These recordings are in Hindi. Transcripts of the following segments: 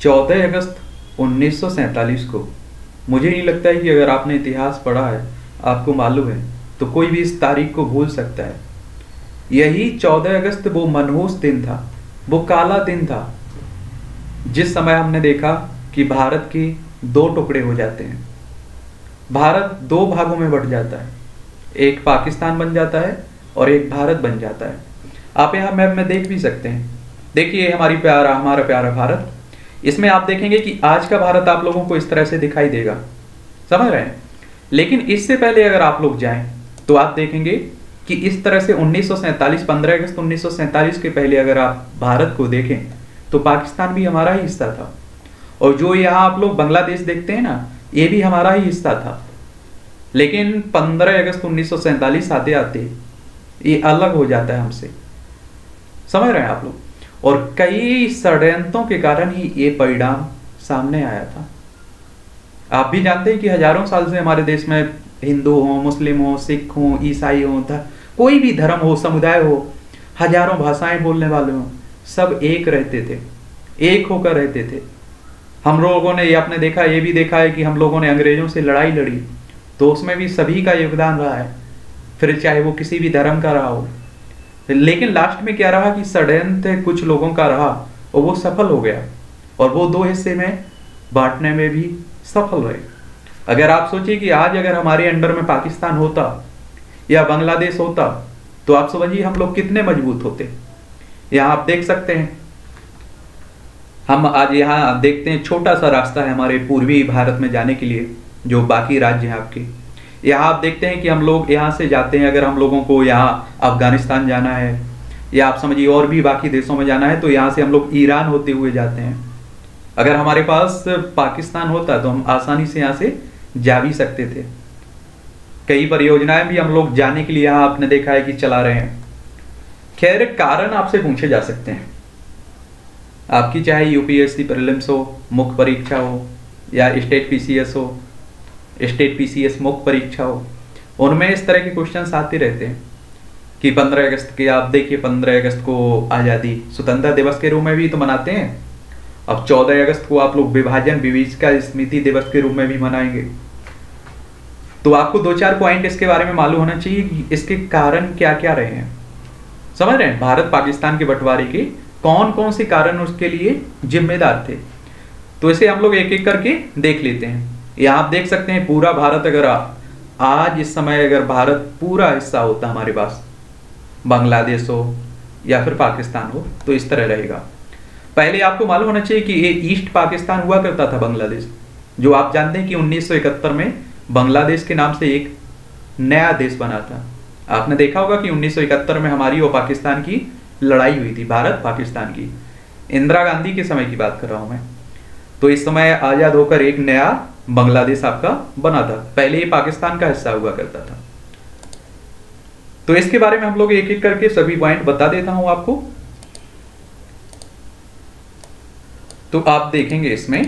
चौदह अगस्त उन्नीस सौ सैंतालीस को। मुझे नहीं लगता है कि अगर आपने इतिहास पढ़ा है, आपको मालूम है तो कोई भी इस तारीख को भूल सकता है। यही चौदह अगस्त वो मनहूस दिन था, वो काला दिन था, जिस समय हमने देखा कि भारत के दो टुकड़े हो जाते हैं। भारत दो भागों में बढ़ जाता है, एक पाकिस्तान बन जाता है और एक भारत बन जाता है। आप यहाँ मैप में देख भी सकते हैं। देखिए हमारी प्यारा, हमारा प्यारा भारत। इसमें आप देखेंगे कि आज का भारत आप लोगों को इस तरह से दिखाई देगा। समझ रहे हैं? लेकिन इससे पहले अगर आप लोग जाएँ तो आप देखेंगे कि इस तरह से उन्नीस सौ पंद्रह अगस्त उन्नीस सौ सैंतालीस के पहले अगर आप भारत को देखें तो पाकिस्तान भी हमारा ही हिस्सा था। और जो यहाँ आप लोग बांग्लादेश देखते हैं ना, ये भी हमारा ही हिस्सा था। लेकिन 15 अगस्त उन्नीस आते आते ये अलग हो जाता है हमसे। समझ रहे हैं आप लोग? और कई षड्यंत्रों के कारण ही ये परिणाम सामने आया था। आप भी जानते हैं कि हज़ारों साल से हमारे देश में हिंदू हो, मुस्लिम हो, सिख हो, ईसाई हो कोई भी धर्म हो, समुदाय हो, हज़ारों भाषाएँ बोलने वाले हो, सब एक रहते थे, एक होकर रहते थे। हम लोगों ने, ये आपने देखा, ये भी देखा है कि हम लोगों ने अंग्रेज़ों से लड़ाई लड़ी तो उसमें भी सभी का योगदान रहा है। फिर चाहे वो किसी भी धर्म का रहा हो लेकिन लास्ट में क्या रहा कि षड्यंत्र कुछ लोगों का रहा और वो सफल हो गया। और वो दो हिस्से में बांटने में भी सफल रहे। अगर आप सोचिए कि आज अगर हमारे अंडर में पाकिस्तान होता या बांग्लादेश होता तो आप समझिए हम लोग कितने मज़बूत होते। यहाँ आप देख सकते हैं। हम आज यहाँ देखते हैं छोटा सा रास्ता है हमारे पूर्वी भारत में जाने के लिए, जो बाकी राज्य हैं आपके। यहाँ आप देखते हैं कि हम लोग यहाँ से जाते हैं, अगर हम लोगों को यहाँ अफ़गानिस्तान जाना है, या आप समझिए और भी बाकी देशों में जाना है तो यहाँ से हम लोग ईरान होते हुए जाते हैं। अगर हमारे पास पाकिस्तान होता तो हम आसानी से यहाँ से जा भी सकते थे। कई परियोजनाएँ भी हम लोग जाने के लिए यहाँ आपने देखा है कि चला रहे हैं। खैर कारण आपसे पूछे जा सकते हैं। आपकी चाहे यूपीएससी प्रीलिम्स हो, मुख्य परीक्षा हो, या स्टेट पीसीएस हो स्टेट पीसीएस मुख्य परीक्षा हो उनमें इस तरह के क्वेश्चन आते रहते हैं कि 15 अगस्त के, आप देखिए 15 अगस्त को आज़ादी, स्वतंत्रता दिवस के रूप में भी तो मनाते हैं। अब 14 अगस्त को आप लोग विभाजन विविधिका स्मृति दिवस के रूप में भी मनाएँगे। तो आपको दो चार पॉइंट इसके बारे में मालूम होना चाहिए कि इसके कारण क्या क्या रहे हैं। समझ रहे हैं? भारत पाकिस्तान के बंटवारे के कौन कौन से कारण उसके लिए जिम्मेदार थे? तो इसे हम लोग एक एक करके देख लेते हैं। यहाँ आप देख सकते हैं पूरा भारत अगर आज इस समय अगर भारत पूरा हिस्सा होता हमारे पास, बांग्लादेश हो या फिर पाकिस्तान हो तो इस तरह रहेगा। पहले आपको मालूम होना चाहिए कि ये ईस्ट पाकिस्तान हुआ करता था बांग्लादेश। जो आप जानते हैं कि 1971 में बांग्लादेश के नाम से एक नया देश बना था। आपने देखा होगा कि 1971 में हमारी और पाकिस्तान की लड़ाई हुई थी, भारत पाकिस्तान की। इंदिरा गांधी के समय की बात कर रहा हूँ मैं। तो इस समय आज़ाद होकर एक नया बांग्लादेश आपका बना था। पहले ये पाकिस्तान का हिस्सा हुआ करता था। तो इसके बारे में हम लोग एक एक करके सभी पॉइंट बता देता हूँ आपको। तो आप देखेंगे इसमें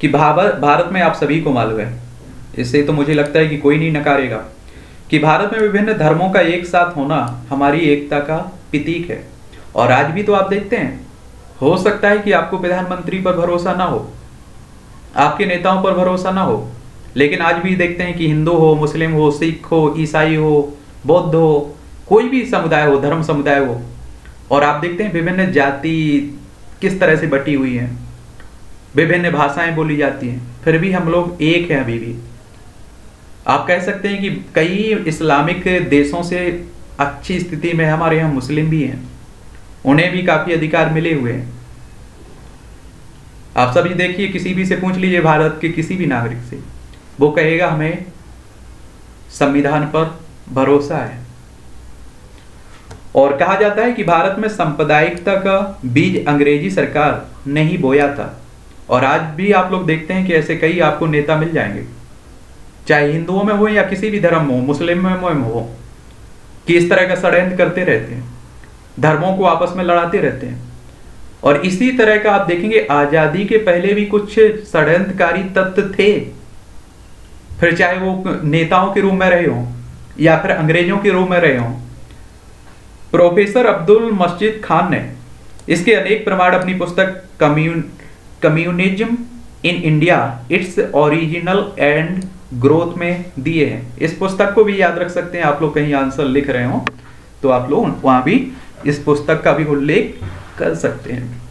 कि भारत में आप सभी को मालूम है। इससे तो मुझे लगता है कि कोई नहीं नकारेगा कि भारत में विभिन्न धर्मों का एक साथ होना हमारी एकता का प्रतीक है। और आज भी तो आप देखते हैं, हो सकता है कि आपको प्रधानमंत्री पर भरोसा ना हो। आपके नेताओं पर भरोसा ना हो। लेकिन आज भी देखते हैं कि हिंदू हो, मुस्लिम हो, सिख हो, ईसाई हो, बौद्ध हो, कोई भी समुदाय हो, धर्म समुदाय हो, और आप देखते हैं विभिन्न जाति किस तरह से बटी हुई हैं। विभिन्न भाषाएँ बोली जाती हैं। फिर भी हम लोग एक हैं अभी भी। आप कह सकते हैं कि कई इस्लामिक देशों से अच्छी स्थिति में हमारे यहाँ मुस्लिम भी हैं। उन्हें भी काफ़ी अधिकार मिले हुए हैं। आप सभी देखिए, किसी भी से पूछ लीजिए भारत के किसी भी नागरिक से, वो कहेगा, हमें संविधान पर भरोसा है। और कहा जाता है कि भारत में सांप्रदायिकता का बीज अंग्रेज़ी सरकार नहीं बोया था। और आज भी आप लोग देखते हैं कि ऐसे कई आपको नेता मिल जाएँगे, चाहे हिंदुओं में हो या किसी भी धर्म में हो, मुस्लिम में हो, कि इस तरह का षड्यंत्र करते रहते हैं, धर्मों को आपस में लड़ाते रहते हैं। और इसी तरह का आप देखेंगे, आज़ादी के पहले भी कुछ षड्यंत्रकारी तत्व थे। फिर चाहे वो नेताओं के रूप में रहे हों, या फिर अंग्रेज़ों के रूप में रहे हों, प्रोफेसर अब्दुल मस्जिद खान ने इसके अनेक प्रमाण अपनी पुस्तक commune, communism in India, its original and growth में दिए हैं। इस पुस्तक को भी याद रख सकते हैं, आप लोग कहीं आंसर लिख रहे हो तो आप लोग वहाँ भी इस पुस्तक का भी उल्लेख कर सकते हैं।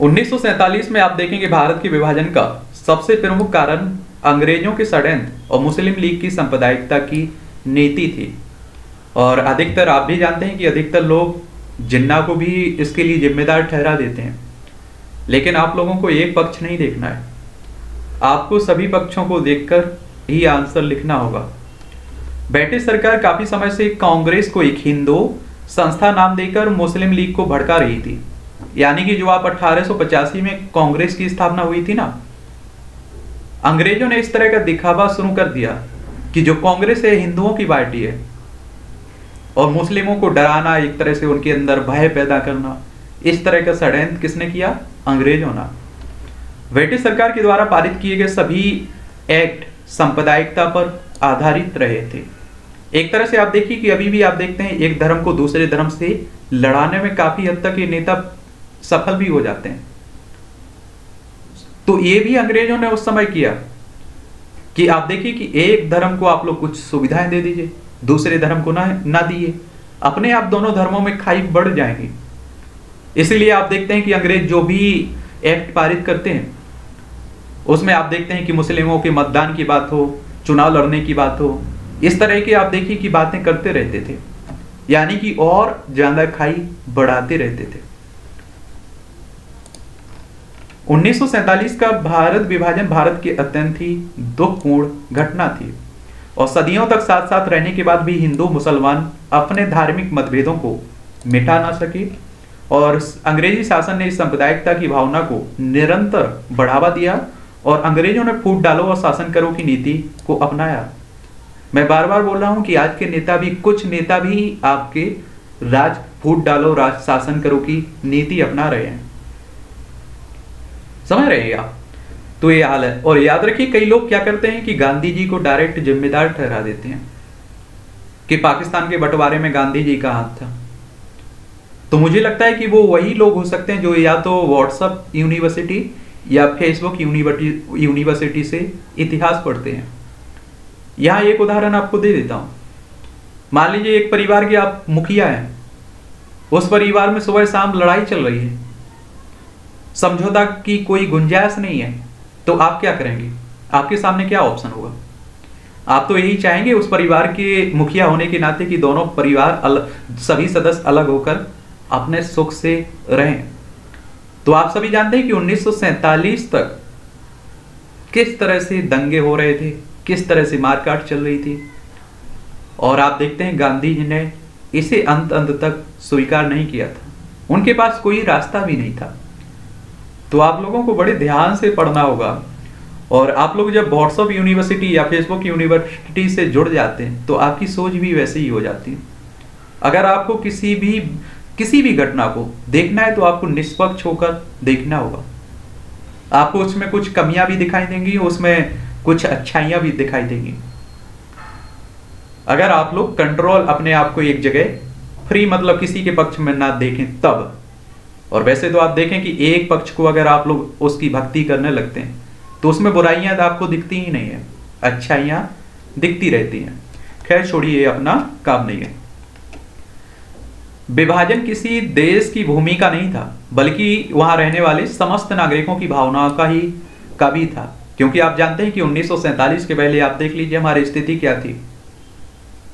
1947 में आप देखेंगे भारत के विभाजन का सबसे प्रमुख कारण अंग्रेज़ों के षड्यंत्र और मुस्लिम लीग की सांप्रदायिकता की नीति थी। और अधिकतर आप भी जानते हैं कि अधिकतर लोग जिन्ना को भी इसके लिए जिम्मेदार ठहरा देते हैं। लेकिन आप लोगों को एक पक्ष नहीं देखना है। आपको सभी पक्षों को देखकर ही आंसर लिखना होगा। ब्रिटिश सरकार काफ़ी समय से कांग्रेस को एक हिंदू संस्था नाम देकर मुस्लिम लीग को भड़का रही थी। यानी कि जो आप अठारह में कांग्रेस की स्थापना हुई थी ना, अंग्रेज़ों ने इस तरह का दिखावा शुरू कर दिया कि जो कांग्रेस है, हिंदुओं की पार्टी है, और मुस्लिमों को डराना, एक तरह से उनके अंदर भय पैदा करना, इस तरह का षड्यंत्र किसने किया? अंग्रेज़ों ने। ब्रिटिश सरकार के द्वारा पारित किए गए सभी एक्ट सांप्रदायिकता पर आधारित रहे थे। एक तरह से आप देखिए कि अभी भी आप देखते हैं, एक धर्म को दूसरे धर्म से लड़ाने में काफ़ी हद तक ये नेता सफल भी हो जाते हैं। तो ये भी अंग्रेज़ों ने उस समय किया कि आप देखिए कि एक धर्म को आप लोग कुछ सुविधाएँ दे दीजिए, दूसरे धर्म को ना ना दिए। अपने आप दोनों धर्मों में खाई बढ़ जाएँगी। इसीलिए आप देखते हैं कि अंग्रेज़ जो भी एक्ट पारित करते हैं, उसमें आप देखते हैं कि मुस्लिमों के मतदान की बात हो, चुनाव लड़ने की बात हो इस तरह की आप देखिए कि बातें करते रहते थे। यानी कि और ज़्यादा खाई बढ़ाते रहते थे। 1947 का भारत विभाजन भारत की अत्यंत ही दुखपूर्ण घटना थी और सदियों तक साथ साथ रहने के बाद भी हिंदू, मुसलमान अपने धार्मिक मतभेदों को मिटा ना सके और अंग्रेज़ी शासन ने इस सांप्रदायिकता की भावना को निरंतर बढ़ावा दिया और अंग्रेज़ों ने फूट डालो और शासन करो की नीति को अपनाया। मैं बार बार बोल रहा हूँ कि आज के नेता भी, कुछ नेता भी आपके राज, फूट डालो, राज शासन करो की नीति अपना रहे हैं। समझ रहे आप। तो ये हाल है। और याद रखिए, कई लोग क्या करते हैं कि गांधी जी को डायरेक्ट जिम्मेदार ठहरा देते हैं कि पाकिस्तान के बंटवारे में गांधी जी का हाथ था। तो मुझे लगता है कि वो वही लोग हो सकते हैं जो या तो व्हाट्सअप यूनिवर्सिटी या फेसबुक यूनिवर्सिटी से इतिहास पढ़ते हैं। यहाँ एक उदाहरण आपको दे देता हूँ। मान लीजिए एक परिवार के आप मुखिया हैं। उस परिवार में सुबह शाम लड़ाई चल रही है। समझौता की कोई गुंजाइश नहीं है तो आप क्या करेंगे? आपके सामने क्या ऑप्शन होगा? आप तो यही चाहेंगे उस परिवार के मुखिया होने के नाते कि दोनों परिवार अलग सभी सदस्य अलग होकर अपने सुख से रहें। तो आप सभी जानते हैं कि 1947 तक किस तरह से दंगे हो रहे थे? किस तरह से मारकाट चल रही थी। और आप देखते हैं गांधी जी ने इसे अंत अंत तक स्वीकार नहीं किया था। उनके पास कोई रास्ता भी नहीं था। तो आप लोगों को बड़े ध्यान से पढ़ना होगा। और आप लोग जब व्हाट्सअप यूनिवर्सिटी या फेसबुक यूनिवर्सिटी से जुड़ जाते हैं तो आपकी सोच भी वैसे ही हो जाती है। अगर आपको किसी भी किसी भी घटना को देखना है तो आपको निष्पक्ष होकर देखना होगा। आपको उसमें कुछ कमियाँ भी दिखाई देंगी, उसमें कुछ अच्छाइयाँ भी दिखाई देंगी। अगर आप लोग कंट्रोल अपने आप को एक जगह फ्री मतलब किसी के पक्ष में ना देखें, तब। और वैसे तो आप देखें कि एक पक्ष को अगर आप लोग उसकी भक्ति करने लगते हैं तो उसमें बुराइयाँ तो आपको दिखती ही नहीं है। अच्छाइयाँ दिखती रहती हैं। खैर, छोड़िए अपना काम नहीं है। विभाजन किसी देश की भूमि का नहीं था, बल्कि वहाँ रहने वाले समस्त नागरिकों की भावनाओं का ही, का भी था। क्योंकि आप जानते हैं कि उन्नीस सौ सैंतालीस के पहले आप देख लीजिए हमारी स्थिति क्या थी।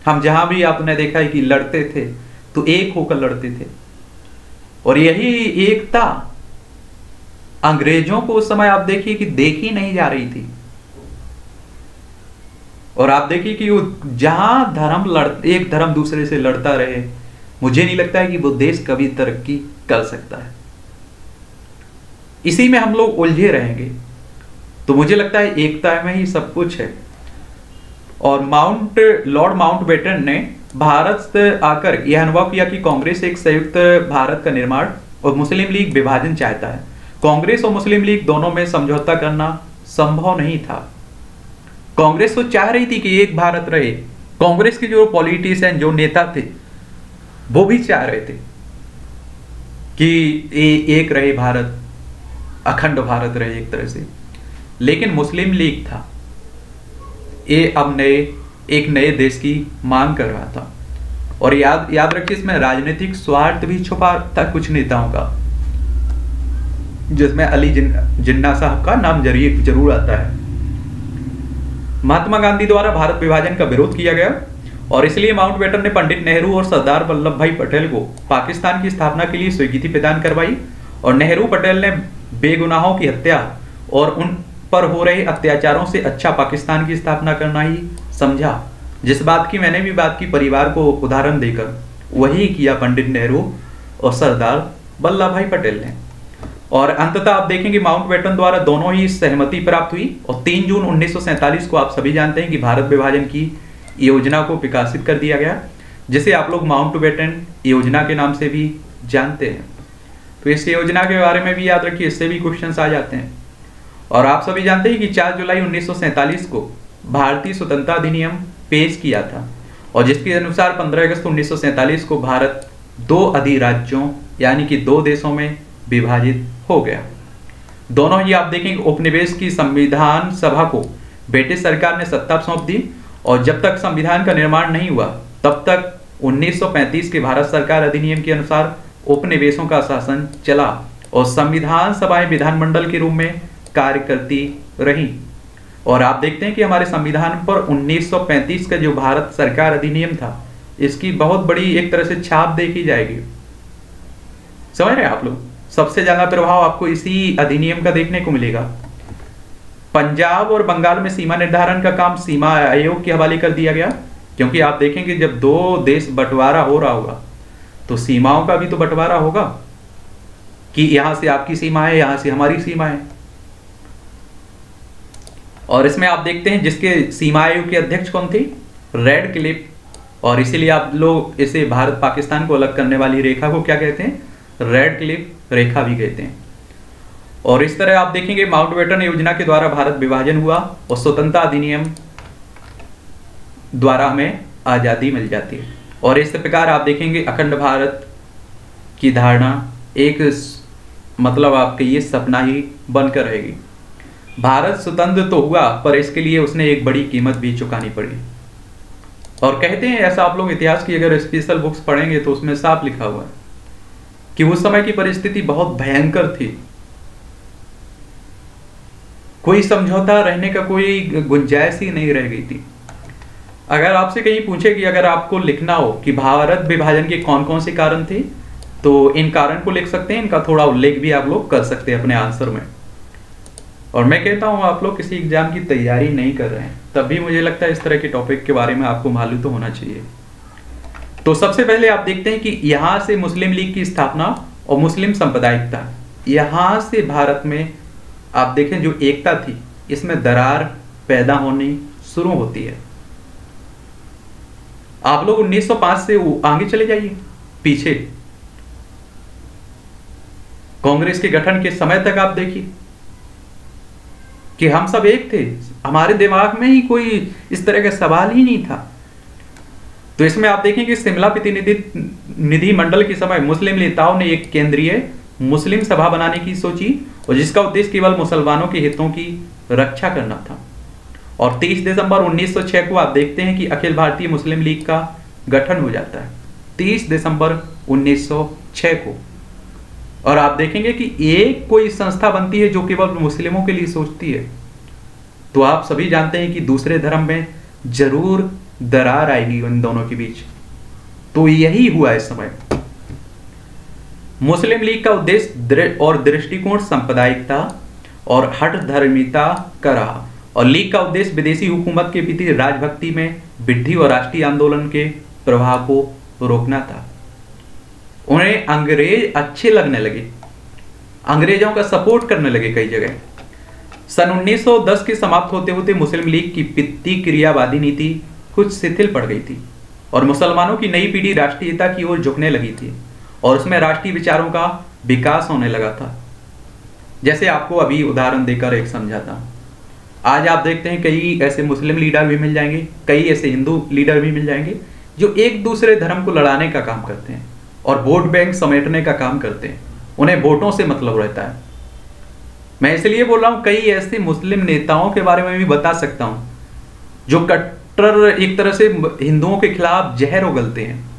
हम जहाँ भी आपने देखा है कि लड़ते थे तो एक होकर लड़ते थे। और यही एकता अंग्रेज़ों को उस समय आप देखिए कि देखी नहीं जा रही थी। और आप देखिए कि वो जहाँ धर्म लड़, एक धर्म दूसरे से लड़ता रहे, मुझे नहीं लगता है कि वो देश कभी तरक्की कर सकता है। इसी में हम लोग उलझे रहेंगे। तो मुझे लगता है एकता में ही सब कुछ है। और माउंट लॉर्ड माउंट बेटन ने भारत से आकर यह अनुभव किया कि कांग्रेस एक संयुक्त भारत का निर्माण और मुस्लिम लीग विभाजन चाहता है। कांग्रेस और मुस्लिम लीग दोनों में समझौता करना संभव नहीं था। कांग्रेस तो चाह रही थी कि एक भारत रहे। कांग्रेस के जो पॉलिटिशियन जो नेता थे वो भी चाह रहे थे कि ए, एक रहे भारत अखंड भारत रहे एक तरह से। लेकिन मुस्लिम लीग था। ये अब नए एक नए देश की मांग कर रहा था। और याद याद रखिए इसमें राजनीतिक स्वार्थ भी छुपा था कुछ नेताओं का। जिसमें अली जिन, जिन्ना साहब का नाम ज़रिए ज़रूर आता है। महात्मा गांधी द्वारा भारत विभाजन का विरोध किया गया और इसलिए माउंट बेटन ने पंडित नेहरू और सरदार वल्लभ भाई पटेल को पाकिस्तान की स्थापना के लिए स्वीकृति प्रदान करवाई और नेहरू पटेल ने बेगुनाहों की हत्या और उन पर हो रहे अत्याचारों से अच्छा पाकिस्तान की स्थापना करना ही समझा। जिस बात की मैंने भी बात की, परिवार को उदाहरण देकर, वही किया पंडित नेहरू और सरदार वल्लभ भाई पटेल ने। और अंततः आप देखेंगे माउंट बेटन द्वारा दोनों ही सहमति प्राप्त हुई और 3 जून उन्नीस सौ सैंतालीस को आप सभी जानते हैं कि भारत विभाजन की योजना को विकासित कर दिया गया, जिसे आप लोग माउंट बेटन योजना के नाम से भी जानते हैं। तो इस योजना के बारे में भी याद रखिए, इससे भी क्वेश्चन आ जाते हैं। और आप सभी जानते हैं कि 4 जुलाई उन्नीस को भारतीय स्वतंत्रता अधिनियम पेश किया था और जिसके अनुसार 15 अगस्त उन्नीस को भारत दो अधिराज्यों, यानी कि दो देशों में विभाजित हो गया। दोनों ही आप देखेंगे उपनिवेश की संविधान सभा को ब्रिटिश सरकार ने सत्ता सौंप दी और जब तक संविधान का निर्माण नहीं हुआ, तब तक 1935 के भारत सरकार अधिनियम के अनुसार उपनिवेशों का शासन चला और संविधान सभाएँ विधानमंडल के रूप में कार्य करती रही। और आप देखते हैं कि हमारे संविधान पर 1935 का जो भारत सरकार अधिनियम था, इसकी बहुत बड़ी एक तरह से छाप देखी जाएगी। समझ रहे हैं आप लोग? सबसे ज़्यादा प्रभाव आपको इसी अधिनियम का देखने को मिलेगा। पंजाब और बंगाल में सीमा निर्धारण का काम सीमा आयोग के हवाले कर दिया गया, क्योंकि आप देखेंगे जब दो देश बंटवारा हो रहा होगा तो सीमाओं का भी तो बंटवारा होगा। कि यहाँ से आपकी सीमा है, यहाँ से हमारी सीमा है। और इसमें आप देखते हैं जिसके सीमा आयोग के अध्यक्ष कौन थे? रेड क्लिप और इसीलिए आप लोग इसे भारत पाकिस्तान को अलग करने वाली रेखा को क्या कहते हैं? रेड क्लिप रेखा भी कहते हैं। और इस तरह आप देखेंगे माउंट बेटन योजना के द्वारा भारत विभाजन हुआ और स्वतंत्रता अधिनियम द्वारा हमें आज़ादी मिल जाती है। और इस प्रकार आप देखेंगे अखंड भारत की धारणा एक मतलब आपके ये सपना ही बनकर रहेगी। भारत स्वतंत्र तो हुआ, पर इसके लिए उसने एक बड़ी कीमत भी चुकानी पड़ी। और कहते हैं, ऐसा आप लोग इतिहास की अगर स्पेशल बुक्स पढ़ेंगे तो उसमें साफ़ लिखा हुआ है कि उस समय की परिस्थिति बहुत भयंकर थी। कोई समझौता रहने का कोई गुंजाइश ही नहीं रह गई थी। अगर आपसे कहीं पूछे कि अगर आपको लिखना हो कि भारत विभाजन के कौन कौन से कारण थे तो इन कारण को लिख सकते हैं, इनका थोड़ा उल्लेख भी आप लोग कर सकते हैं अपने आंसर में। और मैं कहता हूँ, आप लोग किसी एग्ज़ाम की तैयारी नहीं कर रहे हैं, तब भी मुझे लगता है इस तरह के टॉपिक के बारे में आपको मालूम तो होना चाहिए। तो सबसे पहले आप देखते हैं कि यहाँ से मुस्लिम लीग की स्थापना और मुस्लिम सांप्रदायिकता। यहाँ से भारत में आप देखें जो एकता थी, इसमें दरार पैदा होनी शुरू होती है। आप लोग 1905 से आगे चले जाइए, पीछे। कांग्रेस के गठन के समय तक आप देखिए कि हम सब एक थे। हमारे दिमाग में ही कोई इस तरह का सवाल ही नहीं था। तो इसमें आप देखें कि शिमला प्रतिनिधि निधि मंडल के समय मुस्लिम नेताओं ने एक केंद्रीय मुस्लिम सभा बनाने की सोची और जिसका उद्देश्य केवल मुसलमानों के हितों की रक्षा करना था। और 30 दिसंबर 1906 को आप देखते हैं कि अखिल भारतीय मुस्लिम लीग का गठन हो जाता है। 30 दिसंबर 1906 को। और आप देखेंगे कि एक कोई संस्था बनती है जो केवल मुस्लिमों के लिए सोचती है। तो आप सभी जानते हैं कि दूसरे धर्म में ज़रूर दरार आएगी उन दोनों के बीच। तो यही हुआ इस समय। मुस्लिम लीग का उद्देश्य और दृष्टिकोण सांप्रदायिकता और हट धर्मिता का रहा। और लीग का उद्देश्य विदेशी हुकूमत के प्रति राजभक्ति में वृद्धि और राष्ट्रीय आंदोलन के प्रभाव को रोकना था। उन्हें अंग्रेज़ अच्छे लगने लगे। अंग्रेज़ों का सपोर्ट करने लगे कई जगह। सन 1910 के समाप्त होते होते मुस्लिम लीग की पित्ती क्रियावादी नीति कुछ शिथिल पड़ गई थी और मुसलमानों की नई पीढ़ी राष्ट्रीयता की ओर झुकने लगी थी और उसमें राष्ट्रीय विचारों का विकास होने लगा था। जैसे आपको अभी उदाहरण देकर एक समझाता आज आप देखते हैं कई ऐसे मुस्लिम लीडर भी मिल जाएँगे, कई ऐसे हिंदू लीडर भी मिल जाएँगे, जो एक दूसरे धर्म को लड़ाने का काम करते हैं। और वोट बैंक समेटने का काम करते हैं। उन्हें वोटों से मतलब रहता है। मैं इसलिए बोल रहा हूँ, कई ऐसे मुस्लिम नेताओं के बारे में भी बता सकता हूँ, जो कट्टर एक तरह से हिंदुओं के खिलाफ जहर उगलते हैं।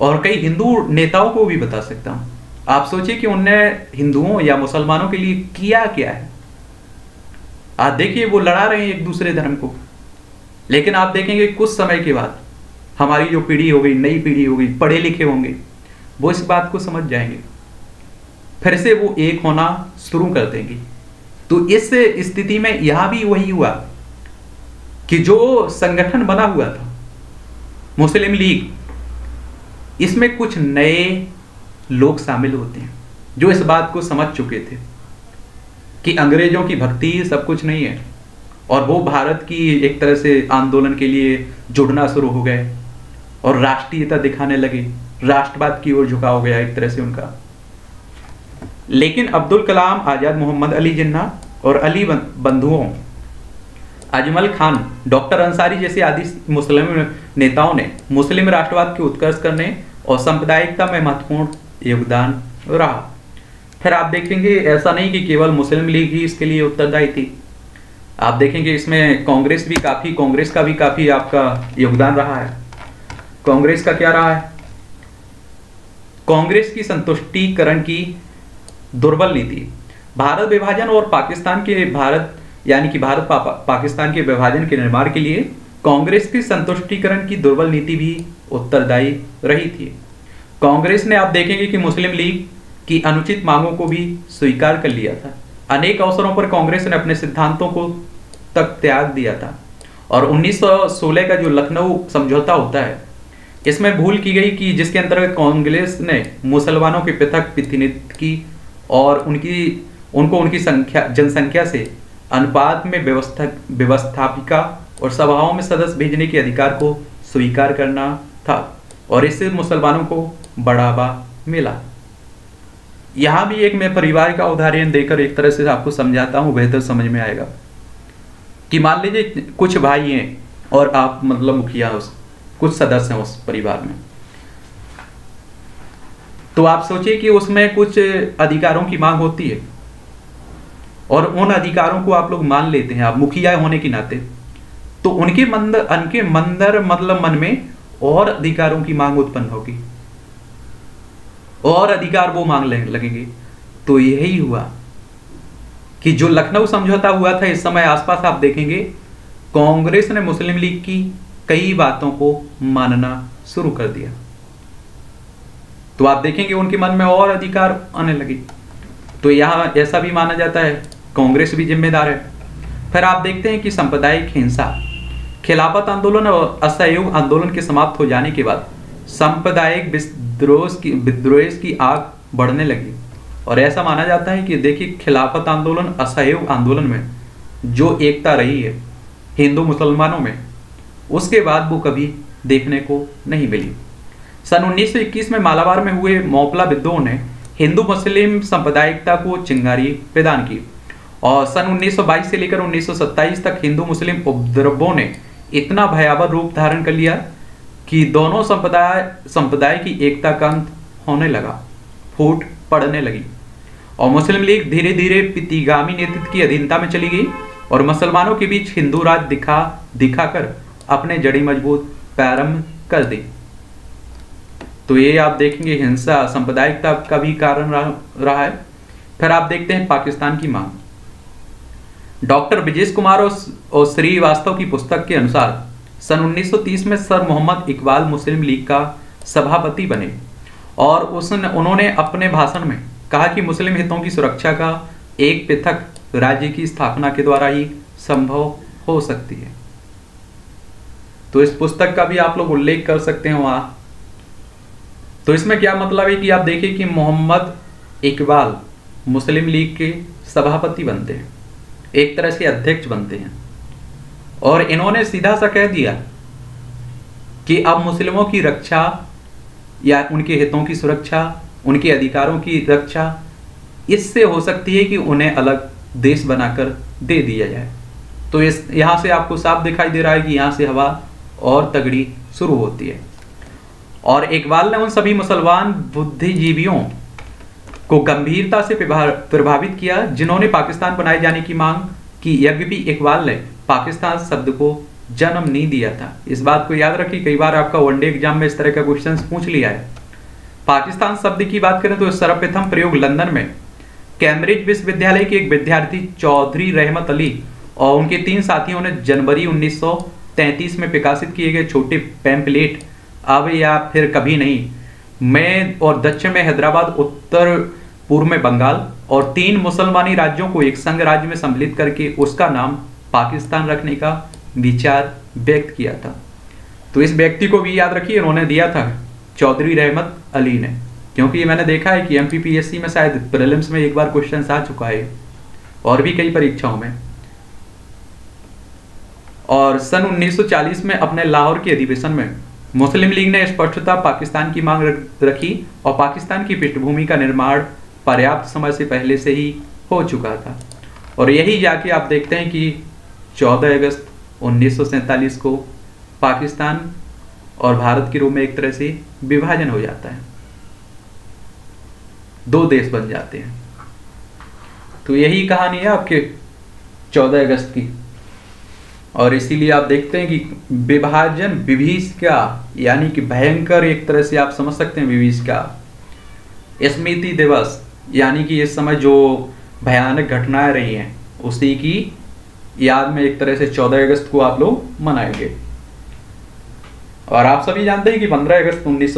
और कई हिंदू नेताओं को भी बता सकता हूँ। आप सोचिए कि उनने हिंदुओं या मुसलमानों के लिए किया क्या है। आप देखिए, वो लड़ा रहे हैं एक दूसरे धर्म को। लेकिन आप देखेंगे कुछ समय के बाद हमारी जो पीढ़ी हो गई, नई पीढ़ी हो गई, पढ़े लिखे होंगे, वो इस बात को समझ जाएँगे। फिर से वो एक होना शुरू कर देंगे। तो इस स्थिति में यह भी वही हुआ कि जो संगठन बना हुआ था, मुस्लिम लीग, इसमें कुछ नए लोग शामिल होते हैं, जो इस बात को समझ चुके थे कि अंग्रेज़ों की भक्ति सब कुछ नहीं है और वो भारत की एक तरह से आंदोलन के लिए जुड़ना शुरू हो गए। और राष्ट्रीयता दिखाने लगे। राष्ट्रवाद की ओर झुका हो गया एक तरह से उनका। लेकिन अब्दुल कलाम, आज़ाद मोहम्मद अली जिन्ना और अली बंधुओं, अजमल खान, डॉक्टर अंसारी जैसे आदि मुस्लिम नेताओं ने मुस्लिम राष्ट्रवाद के उत्कर्ष करने और सांप्रदायिकता में महत्वपूर्ण योगदान रहा। फिर आप देखेंगे, ऐसा नहीं कि केवल मुस्लिम लीग ही इसके लिए उत्तरदायी थी। आप देखेंगे, इसमें कांग्रेस भी काफ़ी, कांग्रेस का भी काफ़ी आपका योगदान रहा है। कांग्रेस का क्या रहा है? कांग्रेस की संतुष्टिकरण की दुर्बल नीति। भारत विभाजन और पाकिस्तान के भारत यानी कि भारत पा, पा, पाकिस्तान के विभाजन के निर्माण के लिए कांग्रेस की संतुष्टिकरण की दुर्बल नीति भी उत्तरदायी रही थी। कांग्रेस ने आप देखेंगे कि मुस्लिम लीग की अनुचित मांगों को भी स्वीकार कर लिया था। अनेक अवसरों पर कांग्रेस ने अपने सिद्धांतों को तक त्याग दिया था। और 1916 का जो लखनऊ समझौता होता है इसमें भूल की गई कि जिसके अंतर्गत कांग्रेस ने मुसलमानों के पृथक प्रतिनिधित्व की और उनकी, उनको उनकी संख्या, जनसंख्या से अनुपात में व्यवस्था, व्यवस्थापिका और सभाओं में सदस्य भेजने के अधिकार को स्वीकार करना था और इससे मुसलमानों को बढ़ावा मिला। यहाँ भी एक मैं परिवार का उदाहरण देकर एक तरह से आपको समझाता हूँ, बेहतर समझ में आएगा कि मान लीजिए कुछ भाई हैं और आप मतलब मुखिया उस कुछ सदस्य हैं उस परिवार में। तो आप सोचिए कि उसमें कुछ अधिकारों की मांग होती है और उन अधिकारों को आप लोग मान लेते हैं, आप मुखिया होने के नाते। तो उनके मंदर उनके मंदर मतलब मन में और अधिकारों की मांग उत्पन्न होगी। और अधिकार वो मांग लगेंगे। तो यही हुआ कि जो लखनऊ समझौता हुआ था, इस समय आसपास आप देखेंगे, कांग्रेस ने मुस्लिम लीग की कई बातों को मानना शुरू कर दिया। तो आप देखेंगे उनके मन में और अधिकार आने लगे। तो यहाँ ऐसा भी माना जाता है, कांग्रेस भी जिम्मेदार है। फिर आप देखते हैं कि सांप्रदायिक हिंसा, खिलाफत आंदोलन और असहयोग आंदोलन के समाप्त हो जाने के बाद सांप्रदायिक विद्रोह की विद्रोह की आग बढ़ने लगी। और ऐसा माना जाता है कि देखिए खिलाफत आंदोलन, असहयोग आंदोलन में जो एकता रही है, हिंदू मुसलमानों में उसके बाद वो कभी देखने को नहीं मिली। सन 1921 में मालाबार में हुए मोपला विद्रोह ने हिंदू मुस्लिम सांप्रदायिकता को चिंगारी प्रदान की और सन 1922 से लेकर 1927 तक हिंदू मुस्लिम उपद्रवों ने इतना भयावह रूप धारण कर लिया कि दोनों संप्रदाय संप्रदाय की एकता का अंत होने लगा, फूट पड़ने लगी और मुस्लिम लीग धीरे धीरे पितिगामी नेतृत्व की अधीनता में चली गई और मुसलमानों के बीच हिंदू राज दिखा, दिखाकर अपने जड़ी मज़बूत प्रारंभ कर दी। तो ये आप देखेंगे हिंसा सांप्रदायिकता का भी कारण रहा, है। फिर आप देखते हैं पाकिस्तान की मांग। डॉक्टर विजेश कुमार और श्रीवास्तव की पुस्तक के अनुसार सन 1930 में सर मोहम्मद इकबाल मुस्लिम लीग का सभापति बने और उसने उन्होंने अपने भाषण में कहा कि मुस्लिम हितों की सुरक्षा का एक पृथक राज्य की स्थापना के द्वारा ही संभव हो सकती है। तो इस पुस्तक का भी आप लोग उल्लेख कर सकते हैं वहाँ। तो इसमें क्या मतलब है कि आप देखिए कि मोहम्मद इकबाल मुस्लिम लीग के सभापति बनते हैं, एक तरह से अध्यक्ष बनते हैं। और इन्होंने सीधा सा कह दिया कि अब मुस्लिमों की रक्षा या उनके हितों की सुरक्षा, उनके अधिकारों की रक्षा, इससे हो सकती है कि उन्हें अलग देश बनाकर दे दिया जाए। तो इस, यहाँ से आपको साफ़ दिखाई दे रहा है कि यहाँ से हवा और तगड़ी शुरू होती है। और इकबाल ने उन सभी मुसलमान बुद्धिजीवियों को गंभीरता से प्रभावित किया, जिन्होंने पाकिस्तान बनाए जाने की मांग की। यद्यपि इकबाल ने पाकिस्तान शब्द को जन्म नहीं दिया था। इस बात को याद रखिए, कई बार आपका वनडे एग्ज़ाम में इस तरह का क्वेश्चन पूछ लिया है। पाकिस्तान शब्द की बात करें तो सर्वप्रथम प्रयोग लंदन में। कैम्ब्रिज विश्वविद्यालय के एक विद्यार्थी चौधरी रहमत अली और उनके तीन साथियों ने जनवरी 1933 में प्रकाशित किए गए छोटे पैम्पलेट, अब या फिर कभी नहीं। मैं और दक्षिण में हैदराबाद, उत्तर पूर्व में बंगाल और तीन मुसलमानी राज्यों को एक संघ राज्य में सम्मिलित करके उसका नाम पाकिस्तान रखने का विचार व्यक्त किया था। तो इस व्यक्ति को भी याद रखिए, उन्होंने दिया था चौधरी रहमत अली ने, क्योंकि मैंने देखा है कि एमपीपीएससी में शायद प्रीलिम्स में एक बार क्वेश्चन आ चुका है और भी कई परीक्षाओं में। और सन 1940 में अपने लाहौर के अधिवेशन में मुस्लिम लीग ने स्पष्टता पाकिस्तान की मांग रखी और पाकिस्तान की पृष्ठभूमि का निर्माण पर्याप्त समय से पहले से ही हो चुका था। और यही जाके आप देखते हैं कि 14 अगस्त उन्नीस को पाकिस्तान और भारत के रूप में एक तरह से विभाजन हो जाता है। दो देश बन जाते हैं। तो यही कहानी है आपके 14 अगस्त की। और इसीलिए आप देखते हैं कि विभाजन, विभीषिका, यानी कि भयंकर एक तरह से आप समझ सकते हैं विभीषिका। स्मृति दिवस, यानी कि इस समय जो भयानक घटनाएँ रही हैं, उसी की याद में एक तरह से 14 अगस्त को आप लोग मनाएँगे। और आप सभी जानते हैं कि 15 अगस्त उन्नीस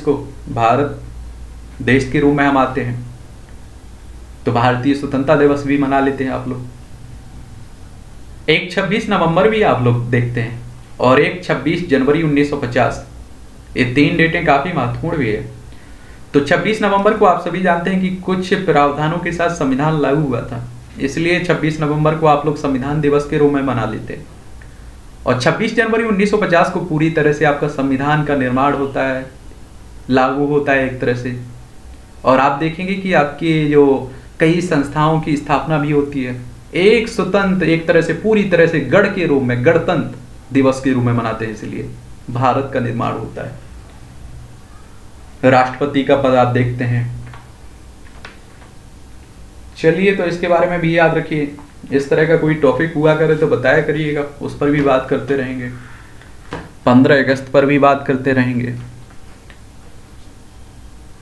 को भारत देश के रूप में हम आते हैं। तो भारतीय स्वतंत्रता दिवस भी मना लेते हैं आप लोग। एक 26 नवंबर भी आप लोग देखते हैं और एक 26 जनवरी 1950 ये तीन डेटें काफ़ी महत्वपूर्ण भी है। तो 26 नवंबर को आप सभी जानते हैं कि कुछ प्रावधानों के साथ संविधान लागू हुआ था। इसलिए 26 नवंबर को आप लोग संविधान दिवस के रूप में मना लेते हैं। और 26 जनवरी 1950 को पूरी तरह से आपका संविधान का निर्माण होता है, लागू होता है एक तरह से। और आप देखेंगे कि आपकी जो कई संस्थाओं की स्थापना भी होती है। एक स्वतंत्र, एक तरह से, पूरी तरह से गढ़ के रूप में गणतंत्र दिवस के रूप में मनाते हैं इसलिए भारत का निर्माण होता है। राष्ट्रपति का पद आप देखते हैं। चलिए तो इसके बारे में भी याद रखिए। इस तरह का कोई टॉपिक हुआ करे तो बताया करिएगा, उस पर भी बात करते रहेंगे। पंद्रह अगस्त पर भी बात करते रहेंगे।